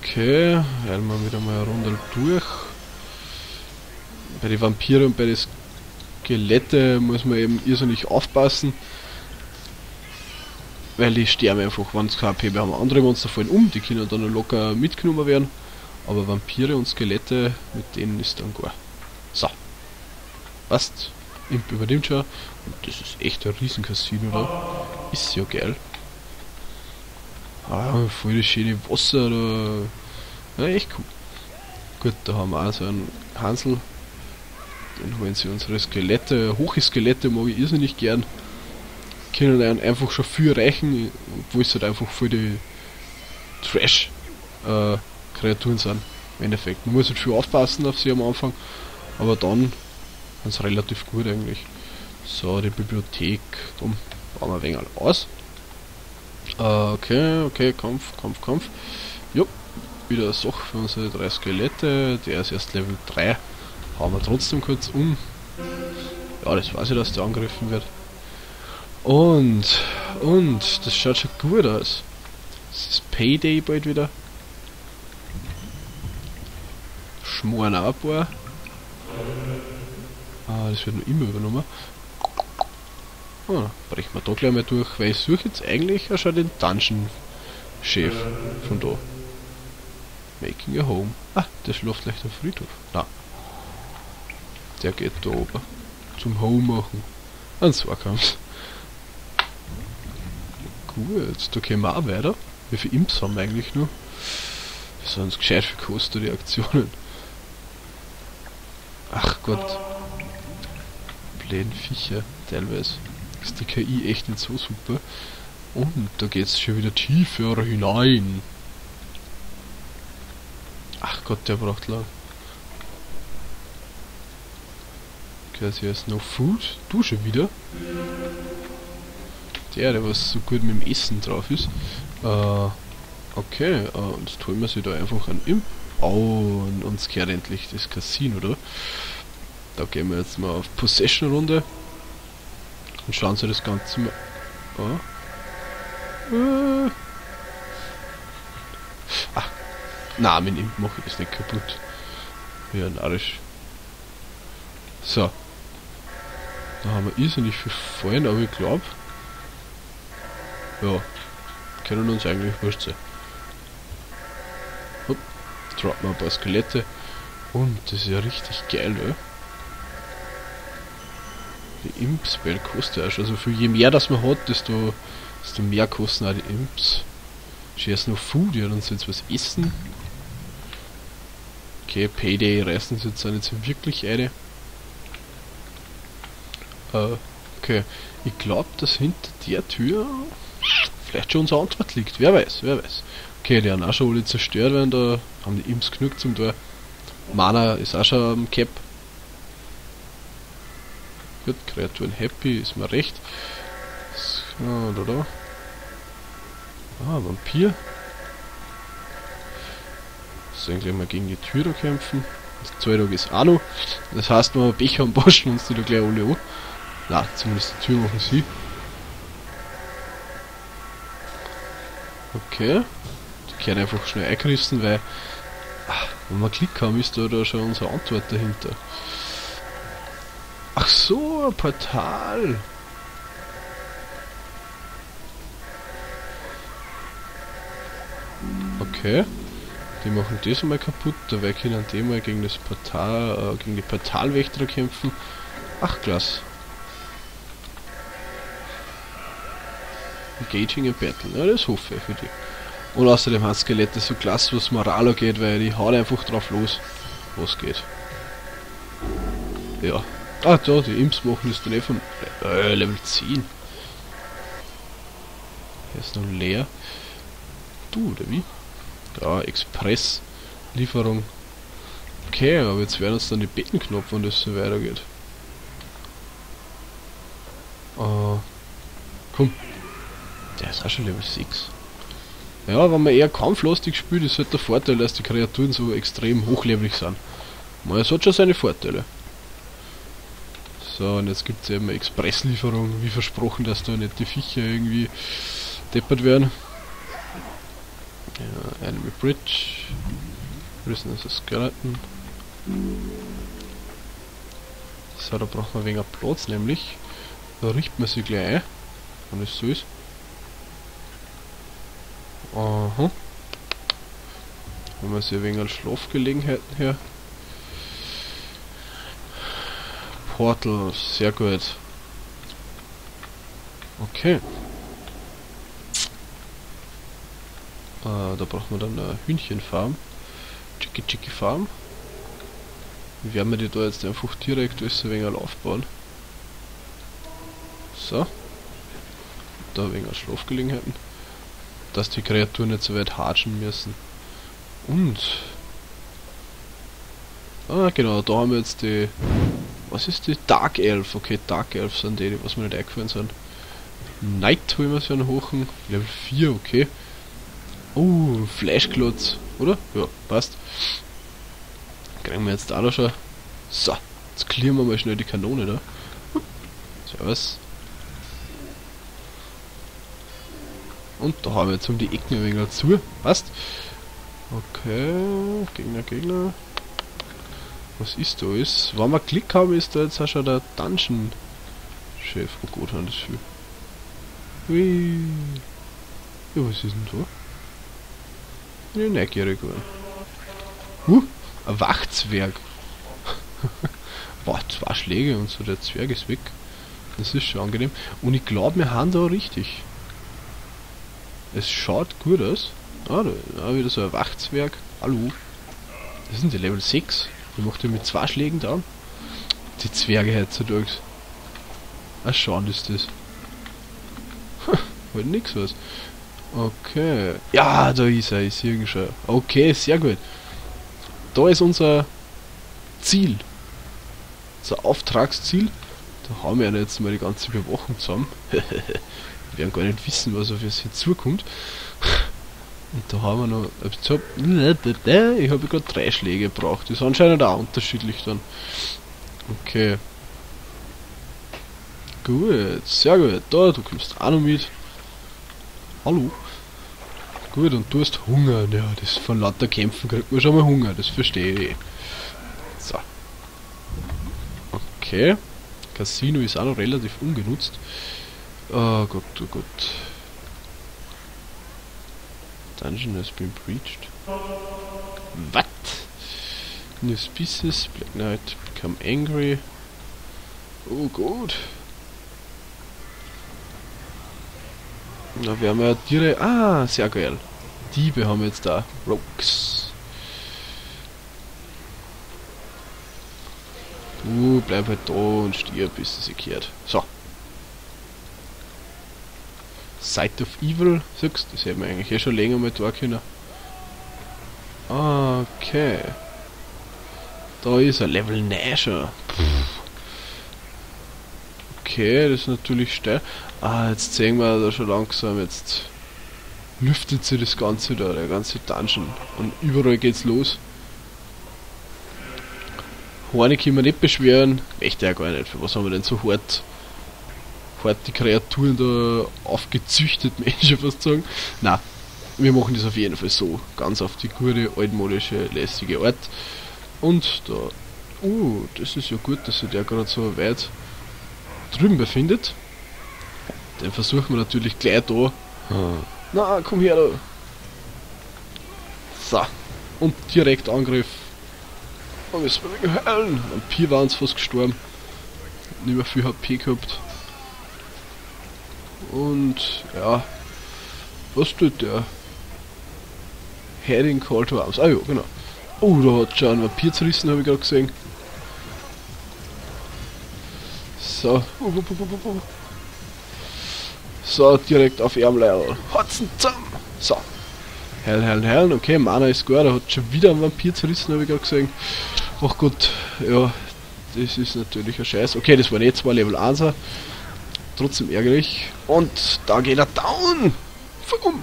Okay, wir wieder mal eine Runde durch. Bei den Vampiren und bei den Skelette muss man eben irrsinnig aufpassen. Weil die sterben einfach, wenn sie KP haben. Andere Monster fallen um, die können dann locker mitgenommen werden. Aber Vampire und Skelette, mit denen ist dann gar. So. Passt. Imp übernimmt schon. Und das ist echt ein Riesencasino da. Ist ja geil. Ah, voll das schöne Wasser da. Ja, echt cool. Gut, da haben wir auch so einen Hansel. Den holen sie unsere Skelette. Hoche Skelette mag ich irrsinnig gern. Können dann einfach schon viel reichen, obwohl es halt einfach voll die Trash-Kreaturen äh, sind. Im Endeffekt. Man muss halt viel aufpassen auf sie am Anfang. Aber dann sind sie relativ gut eigentlich. So, die Bibliothek. Dann bauen wir ein wenig aus. Äh, okay, okay, Kampf, Kampf, Kampf. Jo, wieder eine Sache für unsere drei Skelette. Der ist erst Level 3. Hauen wir trotzdem kurz um. Ja, das weiß ich, dass der angegriffen wird. Und, und, das schaut schon gut aus. Es ist Payday bald wieder. Schmoren ein paar. Ah, das wird noch immer übernommen. Ah, brechen wir da gleich mal durch, weil ich suche jetzt eigentlich auch schon den Dungeon-Chef von da. Making a Home. Ah, der schläft gleich am Friedhof. Na. Der geht da oben. Zum Home machen. An Sorgams. Gut, da gehen wir auch weiter. Wie viele Imps haben wir eigentlich sind uns gescheit für Kosten, die Aktionen. Ach Gott. Bläden Viecher, teilweise ist die KI echt nicht so super. Und da geht es schon wieder tiefer hinein. Ach Gott, der braucht lang. Okay, hier ist no food. Du schon wieder? Der, der was so gut mit dem Essen drauf ist. Äh, okay, äh, und jetzt holen wir sie da einfach an im. Oh, und uns kehrt endlich das Casino, oder? Da gehen wir jetzt mal auf Possession-Runde. Und schauen Sie das Ganze mal. Oh. Ah. Na, mit ihm mache das nicht kaputt. Ja, narrisch. So. Da haben wir irrsinnig viel Fallen, aber ich glaube. Ja. Können uns eigentlich wurscht sein. Droppen ein paar Skelette. Und das ist ja richtig geil, ja. Die Imps, weil kostet ja schon so viel. Je mehr das man hat, desto, desto mehr kosten auch die Imps. Erst noch Food, ja, dann soll was essen. Okay, Payday reißen sie jetzt auch nicht so wirklich eine. Äh, okay. Ich glaube, dass hinter der Tür vielleicht schon unsere Antwort liegt. Wer weiß, wer weiß. Okay, die haben auch schon alle zerstört werden, da haben die Imps genug zum Tor. Mana ist auch schon am Cap. Gut, Kreaturen happy, ist mir recht. So, da, da. Ah, Vampir. musst du eigentlich mal gegen die Tür da kämpfen. Das Zolltag ist auch noch. Das heißt, wir Becher haben, waschen uns die da gleich alle an. Na, zumindest die Tür machen sie. Okay. Können einfach schnell eingerissen, weil ach, wenn wir Klick haben, ist da, da schon unsere Antwort dahinter. Ach so, ein Portal. Okay. Die machen das einmal kaputt, dabei können die mal gegen das Portal, äh, gegen die Portalwächter kämpfen. Ach, klasse. Engaging in Battle. Ja, das hoffe ich für die. Und außerdem hat Skelette so klasse, was Moral geht, weil die haut einfach drauf los, was geht. Ja. Ah, da, die Imps machen ist dann eh von äh, Level 10. Hier ist noch leer. Du, oder wie? Ja, Express-Lieferung. Okay, aber jetzt werden uns dann die Bettenknopf, wenn das so weitergeht. Uh, komm, der ist auch schon Level 6. Ja, wenn man eher kampflastig spielt, ist halt der Vorteil, dass die Kreaturen so extrem hochlevelig sind. Man, es hat schon seine Vorteile. So, und jetzt gibt es eben Expresslieferung, wie versprochen, dass da nicht die Viecher irgendwie deppert werden. Ja, Enemy Bridge. Prisoners a Skeleton. So, da braucht man weniger Platz, nämlich. Da riecht man sie gleich ein, wenn es so ist. Aha. Haben wir sie wegen Schlafgelegenheiten her. Portal, sehr gut. Okay. Äh, da braucht man dann eine Hühnchenfarm. Chicky Chicky Farm. Wie werden wir die da jetzt einfach direkt ein wenig aufbauen? So. Da wenig Schlafgelegenheiten dass die Kreaturen nicht so weit hatschen müssen. Und... Ah, genau, da haben wir jetzt die... Was ist die? Dark Elf. Okay, Dark Elf sind die, was mir nicht eingefallen sind. Knight holen wir sie an hochen. Level 4, okay. Oh, Flashklotz, oder? Ja, passt. Kriegen wir jetzt auch noch schon. So, jetzt clearen wir mal schnell die Kanone da. Servus. Und da haben wir jetzt um die Ecken ein wenig zu. Passt. Okay, Gegner, Gegner. Was ist da alles? Wenn wir Klick haben, ist da jetzt auch schon der Dungeon-Chef. Oh Gott, haben das viel. Hui. Ja, was ist denn da? Bin ich neugierig geworden. Uh, ein Wachzwerg. Boah, zwei Schläge und so, der Zwerg ist weg. Das ist schon angenehm. Und ich glaube, wir haben da richtig. Es schaut gut aus. Ah, da, wieder so ein Wachzwerg. Hallo. Das sind die Level 6. Die macht er mit zwei Schlägen da. Die Zwerge heutzutage. Ah, schauen ist das. halt nix was. Okay. Ja, da ist er, ich sehe ihn schon. Okay, sehr gut. Da ist unser Ziel. Unser Auftragsziel. Da haben wir jetzt mal die ganze Überwachung zusammen. werden gar nicht wissen, was auf uns hier zukommt. Und da haben wir noch. Ich habe gerade drei Schläge gebraucht. Das ist anscheinend auch unterschiedlich dann. Okay. Gut, sehr gut. Da, du kommst auch noch mit. Hallo. Gut, und du hast Hunger. Ja, das von lauter Kämpfen kriegt man schon mal Hunger, das verstehe ich. So. Okay. Casino ist auch noch relativ ungenutzt. Oh Gott, oh Gott. Dungeon has been breached. What? New species, Black Knight become angry. Oh Gott. Na, wir haben ja Tiere. Ah, sehr geil. Diebe haben wir jetzt da. Rogues. Du bleib halt da und stirb, bis es sich kehrt. So. Sight of Evil, sagst das hätten wir eigentlich eh schon länger mal da können. Okay. Da ist er, Level 9 schon. Okay, das ist natürlich steil. Ah, jetzt sehen wir da schon langsam jetzt. lüftet sich das Ganze da, der ganze Dungeon. Und überall geht's los. Horne können wir nicht beschweren. Möchte ja gar nicht. Für was haben wir denn so hart die Kreaturen da aufgezüchtet, ich fast sagen. Na, wir machen das auf jeden Fall so. Ganz auf die gute, altmodische, lässige Art. Und da. Uh, das ist ja gut, dass sich der gerade so weit drüben befindet. Den versuchen wir natürlich gleich da. Hm. Na, komm her da. So. Und direkt Angriff. Müssen wir wegen heilen. Am Pier waren fast gestorben. Nicht mehr viel HP gehabt. Und ja. Was tut der? Heading Call to Arms. Ah ja, genau. Oh, da hat schon ein Vampir zerrissen, habe ich gerade gesehen. So. So, direkt auf Ärmleil. Hatzen zusammen. So. Hell, hell, hell. Okay, Mana ist gut. Er hat schon wieder einen Vampir zerrissen, habe ich gerade gesehen. Ach Gott, ja. Das ist natürlich ein Scheiß. Okay, das waren jetzt zwei Level 1er. Trotzdem ärgerlich. Und da geht er down. Warum?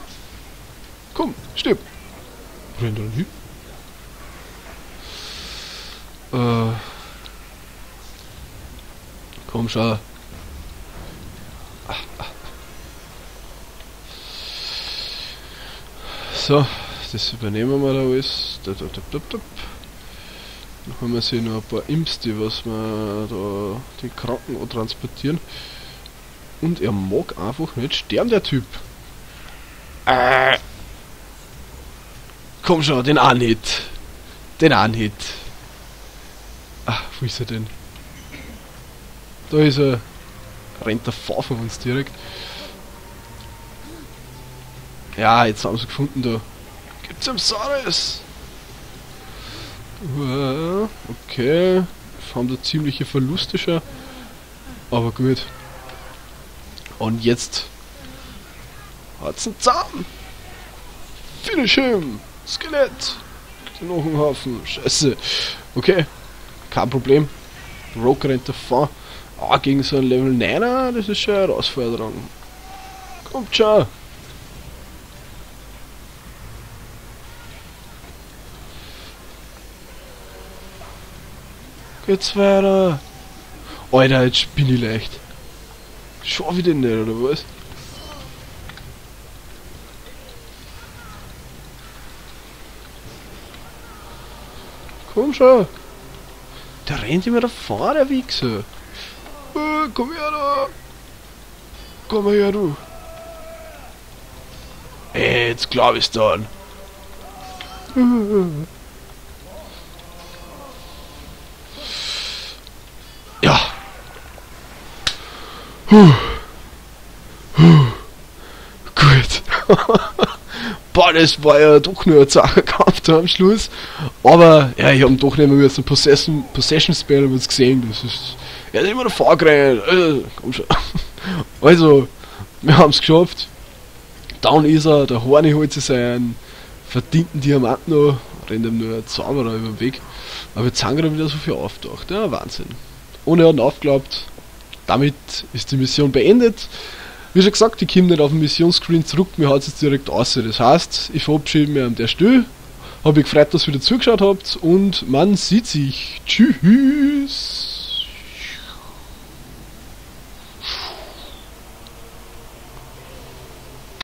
Komm, stirb. Rennt er hin? Äh. Komm schon. So, das übernehmen wir da alles. Da, da, da, da. Dann haben wir sie noch ein paar Imps, die was wir da die Kranken transportieren. Und er mag einfach nicht sterben, der Typ. Äh. Komm schon, den nicht. Den nicht. Ach, wo ist er denn? Da ist er. Rennt der V von uns direkt. Ja, jetzt haben sie gefunden da. Gibt's im Saris? Okay. Haben da ziemliche Verluste schon. Aber gut. Und jetzt hat's einen Zahn. Finish him. Skelett. Noch ein Haufen. Scheiße. Okay. Kein Problem. Rogue rennt davon. Ah, gegen so ein Level 9er, das ist schon eine Herausforderung. Kommt schon. Geht's weiter. Alter, jetzt bin ich leicht. Schon wieder nicht, oder was? Komm schon. Der rennt immer davor, der Wichser. Äh, komm her da. Komm her, du. Ey, jetzt glaub ich's dann. Ja. Huh. Huh. Gut. Boah, das war ja doch nur ein Zacherkampf da am Schluss. Aber, ja, ich habe doch nicht mehr jetzt ein Possession, Possession Spell was gesehen. Das ist, er ist immer noch vorgerannt. Äh, komm schon. Also, wir haben es geschafft. Down ist er, der Horny holt sich seinen verdienten Diamanten noch, rennt ihm nur ein Zauberer über den Weg. Aber jetzt haben wir wieder so viel auftaucht. Ja, Wahnsinn. Ohne hat ihn aufgeglaubt. Damit ist die Mission beendet. Wie schon gesagt, ich komme nicht auf den Missionsscreen zurück, mir hat es jetzt direkt aus. Das heißt, ich verabschiede mich an der Stelle. Habe ich gefreut, dass ihr wieder zugeschaut habt und man sieht sich. Tschüss.